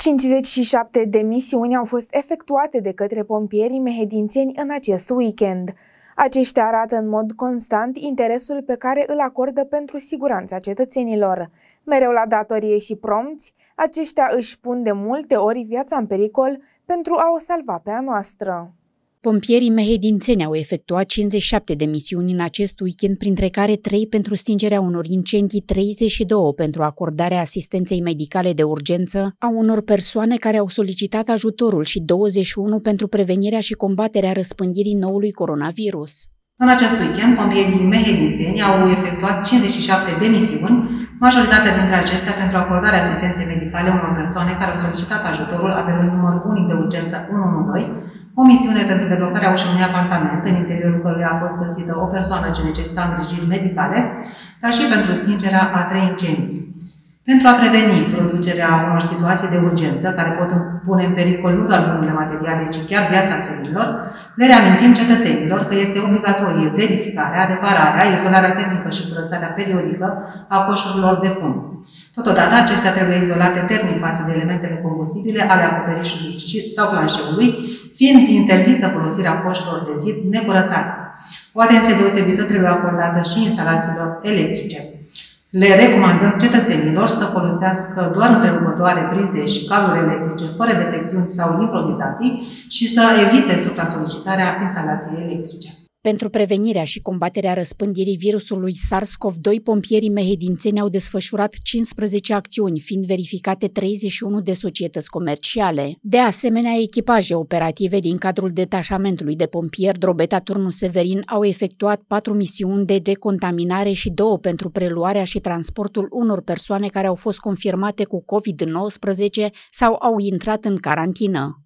57 de misiuni au fost efectuate de către pompierii mehedințeni în acest weekend. Aceștia arată în mod constant interesul pe care îl acordă pentru siguranța cetățenilor. Mereu la datorie și promți, aceștia își pun de multe ori viața în pericol pentru a o salva pe a noastră. Pompierii mehedințeni au efectuat 57 de misiuni în acest weekend, printre care 3 pentru stingerea unor incendii, 32 pentru acordarea asistenței medicale de urgență a unor persoane care au solicitat ajutorul și 21 pentru prevenirea și combaterea răspândirii noului coronavirus. În acest weekend, pompierii mehedințeni au efectuat 57 de misiuni, majoritatea dintre acestea pentru acordarea asistenței medicale unor persoane care au solicitat ajutorul apelând numărul unic de urgență 112, o misiune pentru deblocarea ușii unui apartament, în interiorul căruia a fost găsită o persoană ce necesita îngrijiri medicale, dar și pentru stingerea a trei incendii. Pentru a preveni producerea unor situații de urgență care pot pune în pericol nu doar bunurile materiale, ci chiar viața seminilor, le reamintim cetățenilor că este obligatorie verificarea, repararea, izolarea termică și curățarea periodică a coșurilor de fum. Totodată, acestea trebuie izolate termic față de elementele combustibile ale acoperișului sau planșeului, fiind interzisă folosirea coșurilor de zid necurățate. O atenție deosebită trebuie acordată și instalațiilor electrice. Le recomandăm cetățenilor să folosească doar întrerupătoare prize și cabluri electrice fără defecțiuni sau improvizații și să evite supra-solicitarea instalației electrice. Pentru prevenirea și combaterea răspândirii virusului SARS-CoV-2, pompierii mehedințeni au desfășurat 15 acțiuni, fiind verificate 31 de societăți comerciale. De asemenea, echipaje operative din cadrul detașamentului de pompieri Drobeta Turnu Severin au efectuat patru misiuni de decontaminare și două pentru preluarea și transportul unor persoane care au fost confirmate cu COVID-19 sau au intrat în carantină.